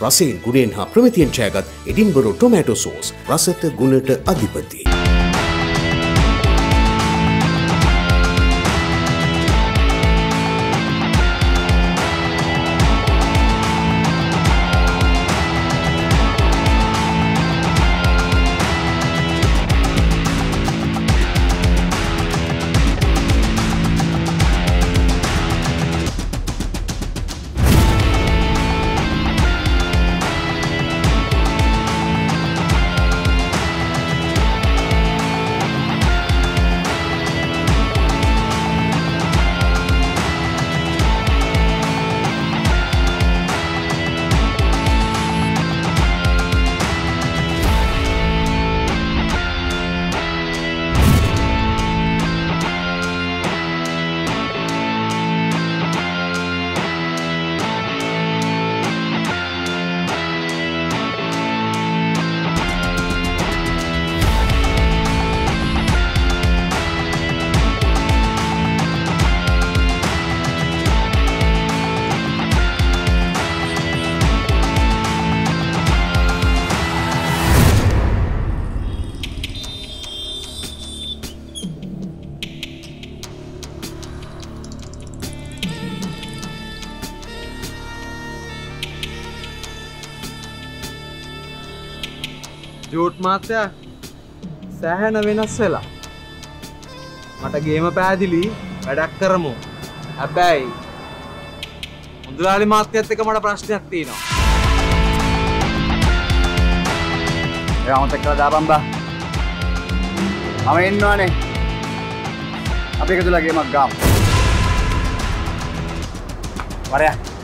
රසයෙන් ගුණෙන් හා ප්‍රමිතියෙන් ඡායගත් Edinburgh ටොමෑටෝ sauce රසත ගුණට අධිපති. ජෝට් මාත්‍යයා සෑහැන වෙනස් වෙලා. මට ගේම පැදිලි වැඩක් කරමු. හැබැයි මුදලාලි මාත්‍යත් එක මට ප්‍රශ්නයක් තියෙනවා. ඒ අමතක කළා දාපන් බා. මම ඉන්නවනේ. අපි එකතුලා ගේමක් ගාමු. වරයා.